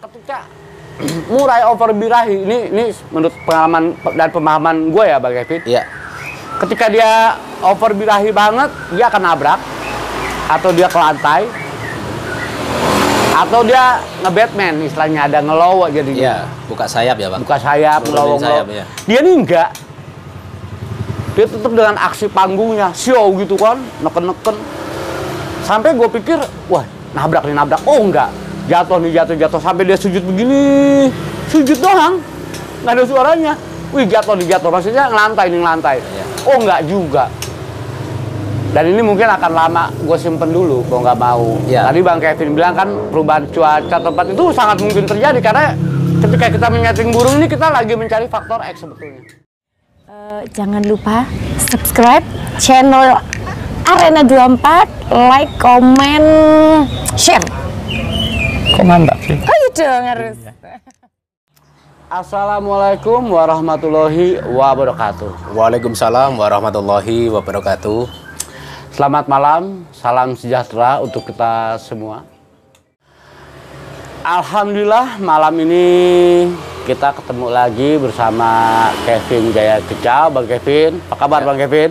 ketika murai over birahi ini ini menurut pengalaman dan pemahaman gue ya Bang Kevin Iya. ketika dia over birahi banget dia akan nabrak atau dia ke lantai atau dia nge-Batman istilahnya ada ngelowo jadi Iya, buka sayap ya, Bang. buka sayap ngelowo sayap, iya. dia ini enggak. Dia tetap dengan aksi panggungnya show gitu kan neken-neken. Sampai gue pikir wah nabrak nih nabrak. Oh enggak jatuh nih jatuh jatuh. Sampai dia sujud begini. Sujud doang. Nggak ada suaranya. Wih jatuh nih jatuh. Maksudnya ngelantai nih ngelantai. Iya. oh enggak juga. Dan ini mungkin akan lama gue simpen dulu kalau nggak mau. Iya. tadi bang Kevin bilang kan perubahan cuaca tempat itu sangat mungkin terjadi karena ketika kita menyeting burung ini kita lagi mencari faktor X sebetulnya. Eh, jangan lupa subscribe channel Arena 24, like, komen, share. Kok mantap sih Oh dong harus. Assalamualaikum warahmatullahi wabarakatuh Waalaikumsalam warahmatullahi wabarakatuh. Selamat malam, salam sejahtera untuk kita semua. Alhamdulillah malam ini kita ketemu lagi bersama Kevin Jaya Kecau. Bang Kevin, apa kabar Ya. Bang Kevin?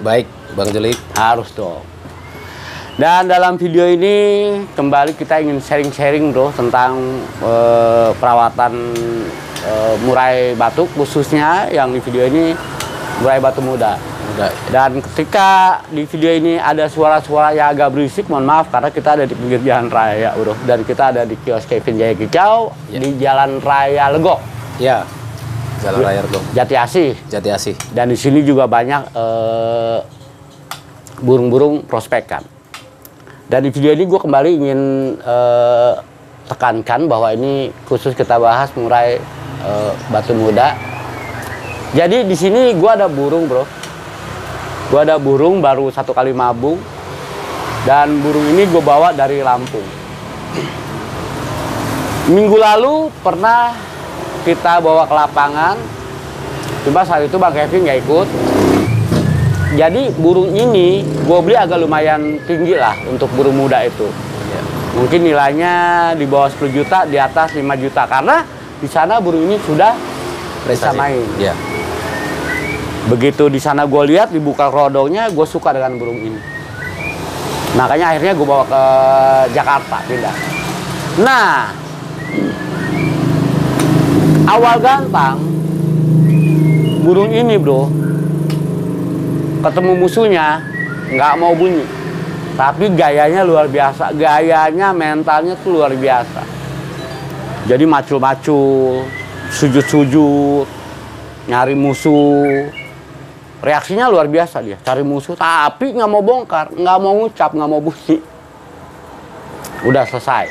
Baik, Bang Jelik. Harus dong. Dan dalam video ini kembali kita ingin sharing-sharing bro tentang eh, perawatan eh, murai batuk khususnya yang di video ini murai batu muda. Udah. Dan ketika di video ini ada suara-suara yang agak berisik, mohon maaf karena kita ada di pinggir jalan raya, bro. Dan kita ada di kios Kevin Jaya Kicau Ya. di Jalan Raya Legok, Ya. Jalan Raya Rego. Jati Asih. Jati Asih. Dan di sini juga banyak eh, burung-burung prospekan. Dan di video ini gue kembali ingin eh, tekankan bahwa ini khusus kita bahas murai eh, batu muda. Jadi di sini gue ada burung bro. Gue ada burung baru satu kali mabung. Dan burung ini gue bawa dari Lampung. Minggu lalu pernah kita bawa ke lapangan. Cuma saat itu Bang Kevin nggak ikut. Jadi burung ini gue beli agak lumayan tinggi lah untuk burung muda itu. Ya. Mungkin nilainya di bawah 10 juta, di atas 5 juta. Karena di sana burung ini sudah bisa main. Ya. Begitu di sana gue lihat dibuka rodongnya, gue suka dengan burung ini. Makanya akhirnya gue bawa ke Jakarta pindah. Nah, awal gantang burung ini bro, ketemu musuhnya nggak mau bunyi, tapi gayanya luar biasa, gayanya mentalnya tuh luar biasa. Jadi macul-macul, sujud-sujud, nyari musuh, reaksinya luar biasa dia cari musuh. Tapi nggak mau bongkar nggak mau ngucap nggak mau bunyi. Udah selesai.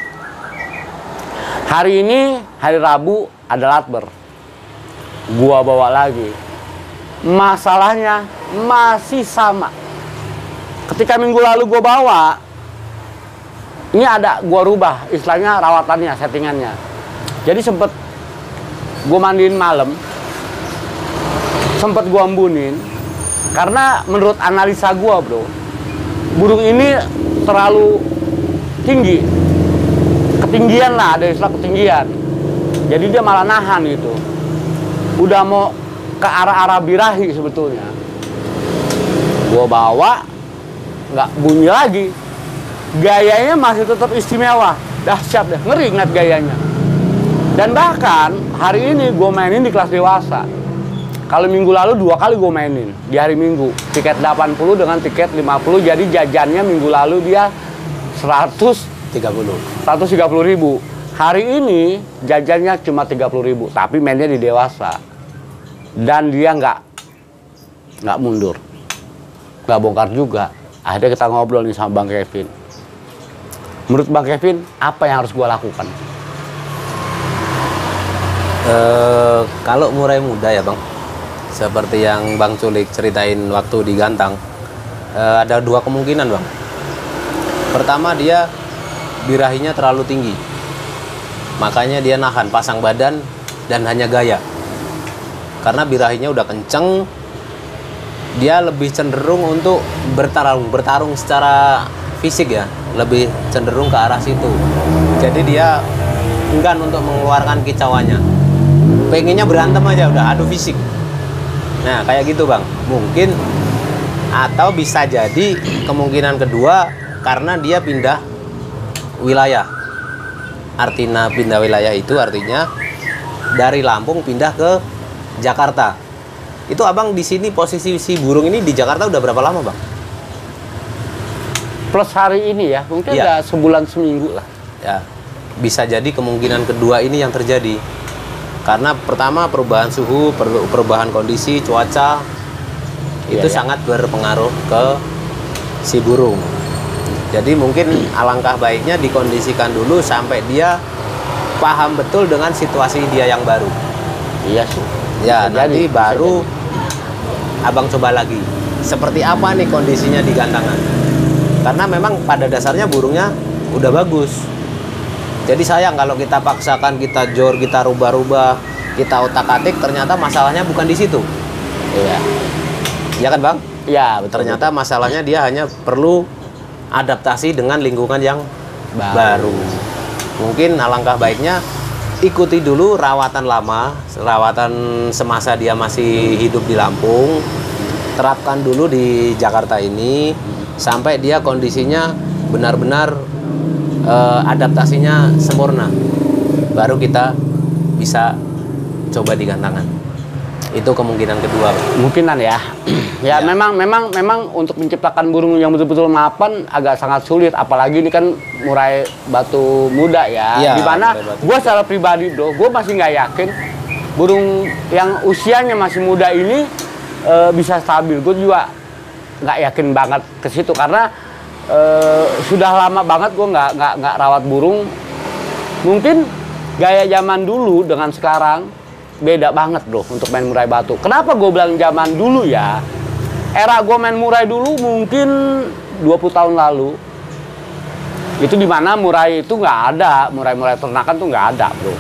Hari ini hari Rabu ada latber. Gua bawa lagi. Masalahnya masih sama. Ketika minggu lalu gua bawa ini ada gua rubah istilahnya rawatannya settingannya. Jadi sempet gua mandiin malam sempet gua embunin karena menurut analisa gua bro burung ini terlalu tinggi. Ketinggian lah ada istilah ketinggian. Jadi dia malah nahan gitu. Udah mau ke arah-arah birahi sebetulnya gua bawa nggak bunyi lagi. Gayanya masih tetap istimewa. Dahsyat deh ngeri ngeliat gayanya. Dan bahkan hari ini gue mainin di kelas dewasa. Kalau minggu lalu dua kali gue mainin di hari minggu. Tiket 80 dengan tiket 50 jadi jajannya minggu lalu dia 100 30. 130 ribu. Hari ini jajannya cuma 30 ribu tapi mainnya di dewasa. Dan dia nggak nggak mundur nggak bongkar juga. Akhirnya kita ngobrol nih sama Bang Kevin. Menurut Bang Kevin apa yang harus gue lakukan? Eh, kalau murai muda ya bang, seperti yang bang Culik ceritain waktu di Gantang, eh, ada dua kemungkinan bang. Pertama dia birahinya terlalu tinggi, makanya dia nahan pasang badan dan hanya gaya. Karena birahinya udah kenceng, dia lebih cenderung untuk bertarung, bertarung secara fisik ya, lebih cenderung ke arah situ. Jadi dia enggan untuk mengeluarkan kicauannya. Pengennya berantem aja udah adu fisik. Nah, kayak gitu, Bang. Mungkin atau bisa jadi kemungkinan kedua karena dia pindah wilayah. Artinya pindah wilayah itu artinya dari Lampung pindah ke Jakarta. Itu Abang di sini posisi si burung ini di Jakarta udah berapa lama, Bang? Plus hari ini ya, mungkin Iya. udah sebulan seminggu lah. ya bisa jadi kemungkinan kedua ini yang terjadi karena pertama perubahan suhu per- perubahan kondisi cuaca itu Iya, iya. sangat berpengaruh ke si burung jadi mungkin alangkah baiknya dikondisikan dulu sampai dia paham betul dengan situasi dia yang baru Iya sih. ya Bisa nanti jadi, baru abang coba lagi seperti apa nih kondisinya di gantangan karena memang pada dasarnya burungnya udah bagus jadi sayang kalau kita paksakan kita jor kita rubah-rubah kita otak atik ternyata masalahnya bukan di situ. Iya. ya kan bang Iya, ternyata masalahnya dia hanya perlu adaptasi dengan lingkungan yang Baru. baru. Mungkin alangkah baiknya ikuti dulu rawatan lama, rawatan semasa dia masih hidup di Lampung. Terapkan dulu di Jakarta ini sampai dia kondisinya benar-benar eh, adaptasinya sempurna. Baru kita bisa coba di gantangan. Itu kemungkinan kedua. Kemungkinan ya. ya, Ya. memang memang memang untuk menciptakan burung yang betul-betul mapan agak sangat sulit apalagi ini kan murai batu muda ya. Iya, Di mana gue secara pribadi bro, gue masih nggak yakin burung yang usianya masih muda ini eh, bisa stabil. Gue juga nggak yakin banget ke situ karena eh, sudah lama banget gue nggak nggak nggak rawat burung. Mungkin gaya zaman dulu dengan sekarang beda banget bro untuk main murai batu. Kenapa gue bilang zaman dulu ya? Era gue main murai dulu mungkin 20 tahun lalu. Itu di mana murai itu nggak ada, murai-murai ternakan tuh nggak ada bro.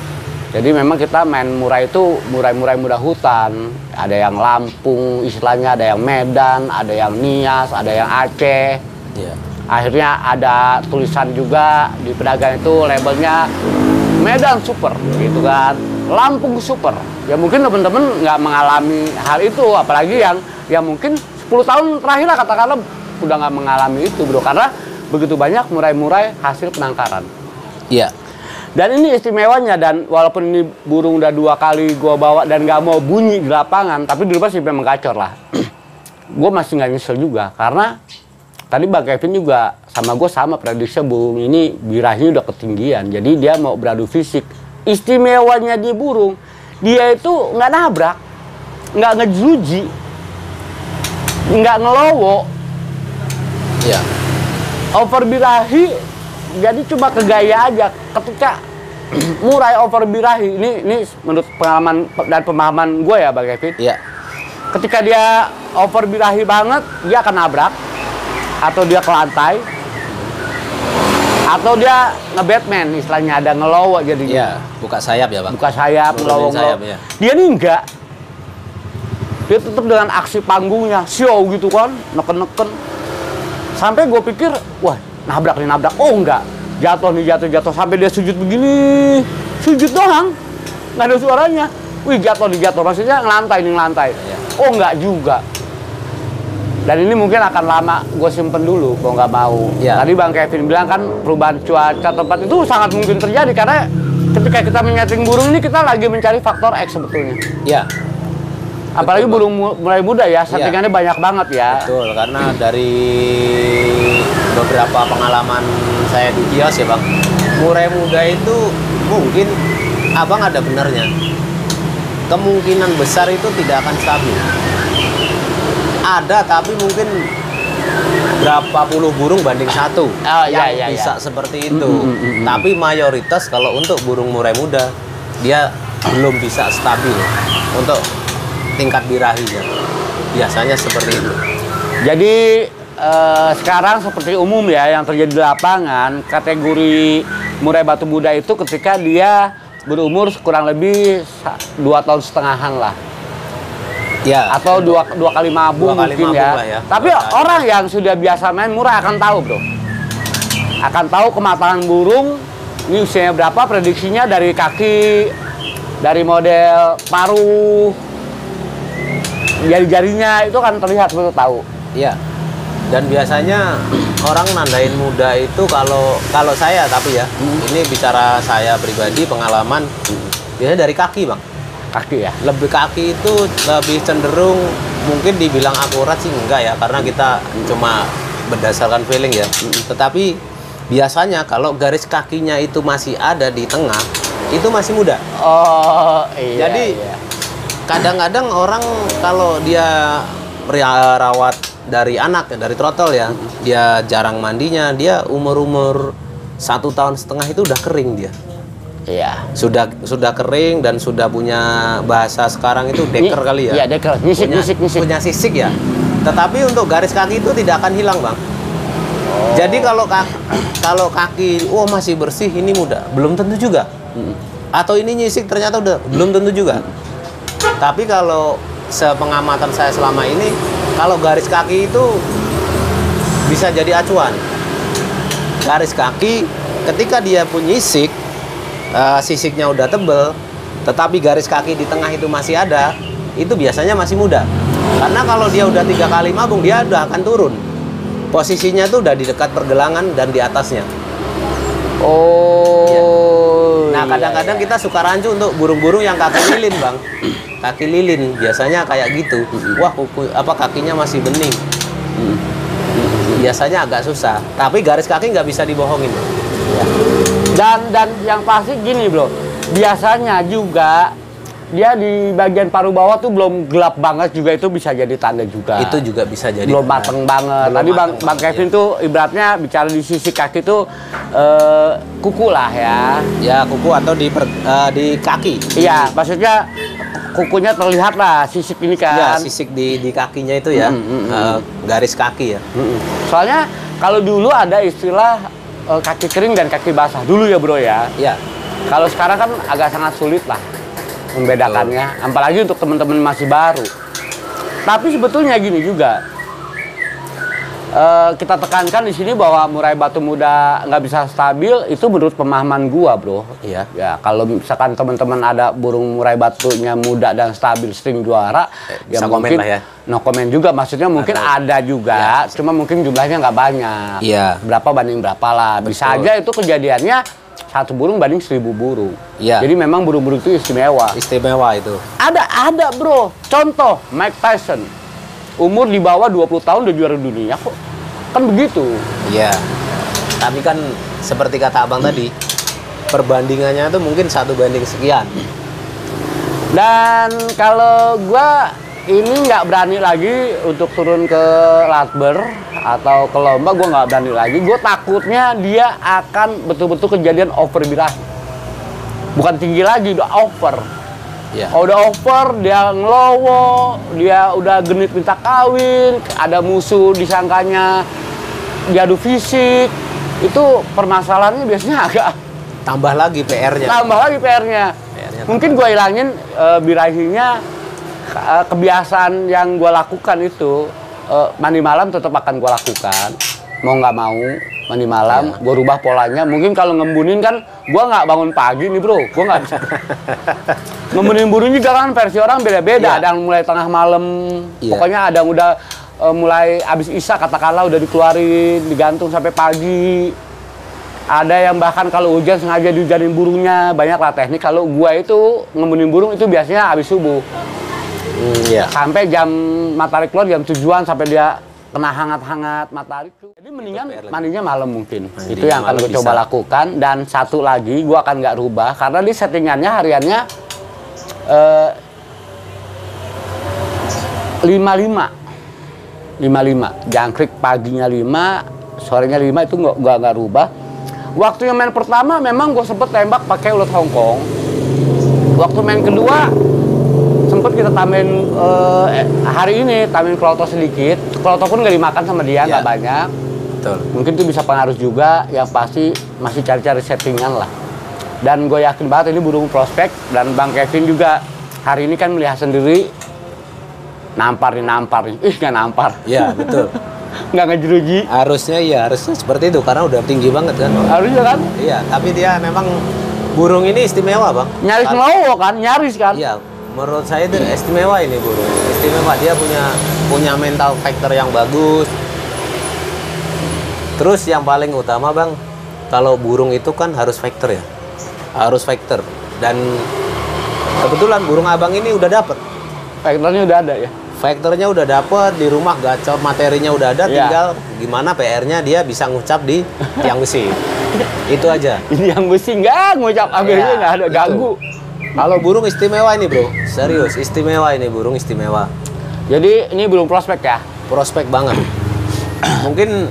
Jadi memang kita main murai itu murai-murai muda hutan. Ada yang Lampung istilahnya, ada yang Medan, ada yang Nias, ada yang Aceh Iya. akhirnya ada tulisan juga di pedagang itu labelnya Medan Super gitu kan Lampung Super. Ya mungkin teman-teman nggak mengalami hal itu apalagi yang yang mungkin 10 tahun terakhir lah katakanlah udah nggak mengalami itu bro. Karena begitu banyak murai-murai hasil penangkaran. Iya. dan ini istimewanya dan walaupun ini burung udah dua kali gua bawa dan nggak mau bunyi di lapangan tapi di luar sih memang gacor lah. Gue masih nggak nyesel juga karena tadi Bang Kevin juga sama gue sama prediksi burung ini birahinya udah ketinggian. Jadi dia mau beradu fisik istimewanya di burung dia itu nggak nabrak nggak ngejuji nggak ngelowo Iya. over birahi jadi cuma ke gaya aja ketika murai over birahi ini ini menurut pengalaman dan pemahaman gue ya Bang Kevin Iya. ketika dia over birahi banget dia akan nabrak atau dia ke lantai atau dia nge-Batman istilahnya ada ngelowo jadi Iya, buka sayap ya, Bang. buka sayap ngelowo sayap, iya. dia ini enggak. Dia tetap dengan aksi panggungnya show gitu kan neken-neken. Sampai gue pikir wah nabrak nih nabrak. Oh enggak. Jatuh nih jatuh jatuh. Sampai dia sujud begini. Sujud doang. Nggak ada suaranya. Wih jatuh nih jatuh. Maksudnya ngelantai nih ngelantai. Iya. oh enggak juga dan ini mungkin akan lama gue simpen dulu kalau nggak mau Iya. tadi bang Kevin bilang kan perubahan cuaca tempat itu sangat mungkin terjadi karena ketika kita menyeting burung ini kita lagi mencari faktor X sebetulnya Iya. apalagi Bang. burung mu- mulai muda ya settingannya banyak banget ya Betul, karena dari beberapa pengalaman saya di kios ya bang, murai muda itu mungkin abang ada benarnya. Kemungkinan besar itu tidak akan stabil. Ada tapi mungkin berapa puluh burung banding satu Oh, iya, yang iya, bisa iya. seperti itu. Mm, mm, mm, mm. Tapi mayoritas kalau untuk burung murai muda dia belum bisa stabil untuk tingkat birahinya. Biasanya seperti itu. jadi eh, sekarang seperti umum ya yang terjadi di lapangan kategori murai batu muda itu ketika dia berumur kurang lebih dua tahun setengahan lah Ya. atau dua dua kali mabung Dua kali mungkin mabung ya. lah ya. Tapi kali. orang yang sudah biasa main murah akan tahu bro, akan tahu kematangan burung ini usianya berapa prediksinya dari kaki dari model paruh jari-jarinya itu kan terlihat betul tahu Iya. Dan biasanya orang nandain muda itu kalau kalau saya tapi ya, ini bicara saya pribadi pengalaman biasanya dari kaki, Bang. Kaki ya Lebih kaki itu lebih cenderung mungkin dibilang akurat sih enggak ya karena kita cuma berdasarkan feeling ya. Tetapi biasanya kalau garis kakinya itu masih ada di tengah, itu masih muda. oh iya Jadi iya. kadang-kadang orang kalau dia rawat dari anak ya, dari trotol ya, dia jarang mandinya, dia umur-umur satu tahun setengah itu udah kering dia. Iya Sudah sudah kering dan sudah punya bahasa sekarang itu deker kali ya. iya deker nyisik punya, nyisik nyisik punya sisik ya. Tetapi untuk garis kaki itu tidak akan hilang, Bang. Oh. Jadi kalau kaki, kalau kaki oh masih bersih ini muda, belum tentu juga. Atau ini nyisik ternyata udah belum tentu juga. Tapi kalau sepengamatan saya selama ini, kalau garis kaki itu bisa jadi acuan. Garis kaki ketika dia punya sisik, eh, sisiknya udah tebel, tetapi garis kaki di tengah itu masih ada, itu biasanya masih muda. Karena kalau dia udah tiga kali mabung, dia udah akan turun. Posisinya tuh udah di dekat pergelangan dan di atasnya. oh Nah, iya, kadang-kadang iya. kita suka rancu untuk burung-burung yang kaki lilin, Bang. Kaki lilin biasanya kayak gitu. Wah, kuku apa kakinya masih bening. Biasanya agak susah. Tapi garis kaki nggak bisa dibohongin. Bang. Dan dan yang pasti gini bro, biasanya juga dia di bagian paruh bawah tuh belum gelap banget juga itu bisa jadi tanda juga. Itu juga bisa jadi belum mateng banget. Belum Tadi bang mateng bang Kevin ya. tuh ibaratnya bicara di sisi kaki tuh eh, kuku lah ya. Ya, kuku atau di per- eh, di kaki. Iya, maksudnya kukunya terlihat lah sisik ini Ya, kan. sisik di di kakinya itu ya. Mm, mm, mm, Eh, garis kaki ya. Mm-mm. Soalnya kalau dulu ada istilah eh, kaki kering dan kaki basah dulu ya bro ya. Ya. Kalau sekarang kan agak sangat sulit lah membedakannya, apalagi untuk teman-teman masih baru. Tapi sebetulnya gini juga, eh, kita tekankan di sini bahwa murai batu muda nggak bisa stabil itu menurut pemahaman gua, bro. Iya. Ya kalau misalkan teman-teman ada burung murai batunya muda dan stabil sering juara, Eh, bisa komen lah ya. No komen juga, maksudnya mungkin Atau- ada juga, Ya. cuma mungkin jumlahnya nggak banyak. Iya. Berapa banding berapa lah. Bisa Betul. aja itu kejadiannya satu burung banding seribu burung. Iya. Jadi memang burung-burung itu istimewa. Istimewa itu. Ada, ada bro. Contoh, Mike Tyson. Umur di bawah 20 tahun udah juara dunia kok. Kan begitu. Iya. Tapi kan seperti kata Abang tadi, perbandingannya itu mungkin satu banding sekian. Dan kalau gua ini nggak berani lagi untuk turun ke Latber atau ke lomba, gua nggak berani lagi. Gue takutnya dia akan betul-betul kejadian over birahi. Bukan tinggi lagi, udah over. Iya. Oh, udah over, dia ngelowo, dia udah genit minta kawin, ada musuh disangkanya diadu fisik. Itu permasalahannya biasanya agak Tambah lagi PR-nya. tambah lagi PR-nya. PR-nya Mungkin gue hilangin eh, birahinya eh, kebiasaan yang gue lakukan itu eh, mandi malam tetap akan gue lakukan. Mau nggak mau mandi malam, gue rubah polanya. Mungkin kalau ngembunin kan, gue nggak bangun pagi nih bro, gue nggak bisa. ngembunin burung juga kan versi orang beda-beda. Iya. Ada yang mulai tengah malam, Iya. pokoknya ada yang udah eh, mulai abis isya katakanlah udah dikeluarin, digantung sampai pagi. Ada yang bahkan kalau hujan sengaja dihujanin burungnya, banyak lah teknik. Kalau gua itu ngembunin burung itu biasanya habis subuh. Hmm, iya. Sampai jam matahari keluar jam tujuan sampai dia kena hangat-hangat matahari itu. Jadi mendingan mandinya malam mungkin. Mandinya itu yang akan gue coba bisa. lakukan. Dan satu lagi gua akan nggak rubah karena di settingannya hariannya eh, 55 55 jangkrik paginya 5 sorenya 5 itu nggak gua nggak rubah waktu yang main pertama memang gue sempet tembak pakai ulat Hongkong waktu main kedua kita tambahin eh, hari ini tambahin kloto sedikit kloto pun nggak dimakan sama dia nggak Iya. banyak Betul. mungkin itu bisa pengaruh juga yang pasti masih cari-cari settingan lah dan gue yakin banget ini burung prospek dan bang Kevin juga hari ini kan melihat sendiri nampar nih nampar nih ih nggak nampar Iya, betul. nggak ngejeruji. Harusnya iya, harusnya seperti itu karena udah tinggi banget kan. Harusnya kan Iya, tapi dia memang burung ini istimewa, Bang. nyaris Kal- mau kan, nyaris kan. Iya, menurut saya itu istimewa ini burung. Istimewa dia punya punya mental factor yang bagus. Terus yang paling utama, Bang, kalau burung itu kan harus factor ya. Harus factor. Dan kebetulan burung Abang ini udah dapet. Faktornya udah ada ya. Faktornya udah dapet di rumah gacor materinya udah ada, Iya. tinggal gimana PR-nya dia bisa ngucap di tiang besi. itu aja. Ini yang besi nggak ngucap akhirnya Iya, nggak ada ganggu. Kalau burung istimewa ini, Bro. Serius, istimewa ini burung istimewa. Jadi ini belum prospek ya. prospek banget. Mungkin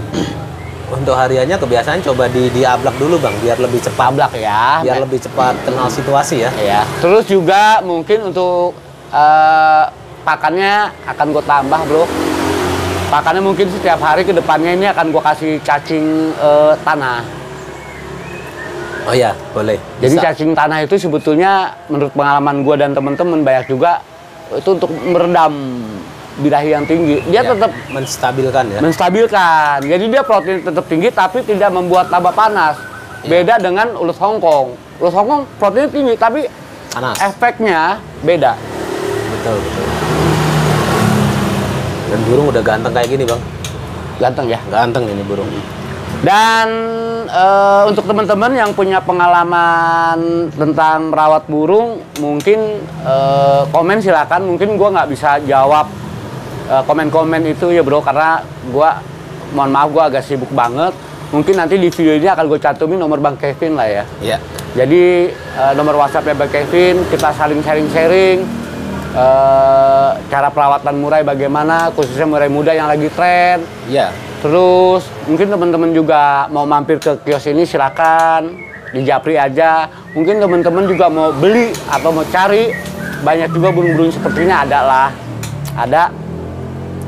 untuk hariannya kebiasaan coba di diablak dulu bang, biar lebih cepat, Tablak ya. biar lebih cepat kenal situasi ya. Ya. Terus juga mungkin untuk eh, pakannya akan gue tambah bro. Pakannya mungkin setiap hari ke depannya ini akan gue kasih cacing eh, tanah. Oh ya, boleh. Jadi Bisa. cacing tanah itu sebetulnya menurut pengalaman gue dan teman-teman banyak juga itu untuk meredam birahi yang tinggi. Dia Ya, tetap menstabilkan ya. menstabilkan. Jadi dia protein tetap tinggi tapi tidak membuat tambah panas. Iya. Beda dengan ulos Hongkong. Ulos Hongkong proteinnya tinggi tapi Panas. efeknya beda. Betul betul. Dan burung udah ganteng kayak gini bang. Ganteng ya. Ganteng ini burung. Dan eh, untuk teman-teman yang punya pengalaman tentang merawat burung, mungkin eh, komen silakan. Mungkin gua nggak bisa jawab eh, komen-komen itu ya bro, karena gua mohon maaf gua agak sibuk banget. Mungkin nanti di video ini akan gue cantumin nomor Bang Kevin lah ya. Iya. Jadi eh, nomor WhatsApp-nya Bang Kevin, kita saling sharing-sharing eh, cara perawatan murai bagaimana, khususnya murai muda yang lagi tren. Iya. Terus mungkin teman-teman juga mau mampir ke kios ini silakan di Japri aja. Mungkin teman-teman juga mau beli atau mau cari banyak juga burung-burung sepertinya ada lah. Ada.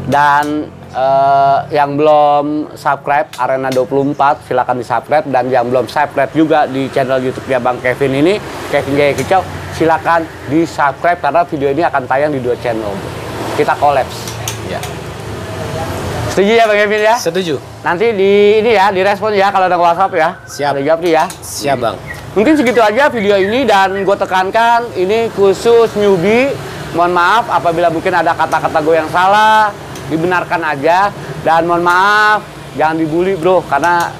Dan eh, yang belum subscribe Arena 24 silakan di subscribe dan yang belum subscribe juga di channel YouTube-nya Bang Kevin ini Kevin Jaya Kicau silakan di subscribe karena video ini akan tayang di dua channel. Kita kolaps. Iya. Setuju ya Bang Kevin ya? Setuju. Nanti di ini ya, direspon ya kalau ada WhatsApp ya. Siap. Ada Japri ya. Siap bang. Mungkin segitu aja video ini dan gue tekankan ini khusus newbie. Mohon maaf apabila mungkin ada kata-kata gue yang salah, dibenarkan aja. Dan mohon maaf jangan dibully bro karena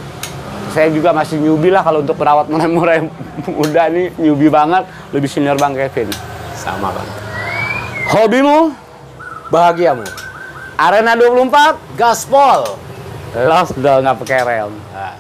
saya juga masih newbie lah kalau untuk perawat murai-murai muda nih newbie banget, lebih senior Bang Kevin. Sama bang. Hobimu Bahagiamu. Arena 24 Gaspol. Lost dong nggak pakai rem. Nah,